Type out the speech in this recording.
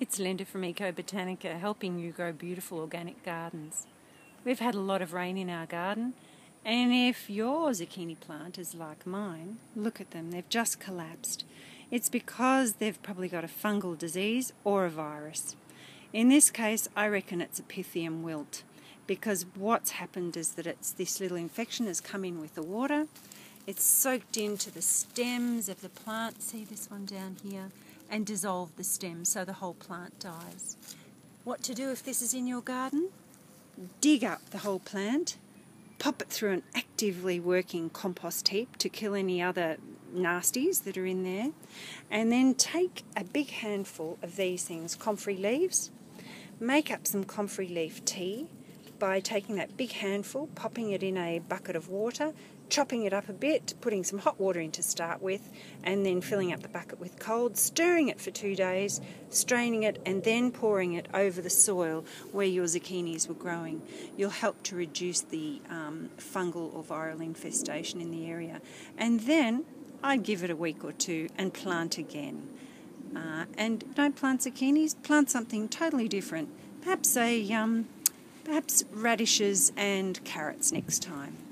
It's Linda from Ecobotanica helping you grow beautiful organic gardens. We've had a lot of rain in our garden, and if your zucchini plant is like mine, look at them, they've just collapsed. It's because they've probably got a fungal disease or a virus. In this case, I reckon it's a pythium wilt because what's happened is that it's this little infection has come in with the water. It's soaked into the stems of the plant. See this one down here? And dissolve the stem so the whole plant dies. What to do if this is in your garden? Dig up the whole plant, pop it through an actively working compost heap to kill any other nasties that are in there, and then take a big handful of these things, comfrey leaves, make up some comfrey leaf tea by taking that big handful, popping it in a bucket of water, chopping it up a bit, putting some hot water in to start with, and then filling up the bucket with cold, stirring it for two days, straining it, and then pouring it over the soil where your zucchinis were growing. You'll help to reduce the um, fungal or viral infestation in the area. And then I'd give it a week or two and plant again. Uh, and don't plant zucchinis, plant something totally different. Perhaps a um, perhaps radishes and carrots next time.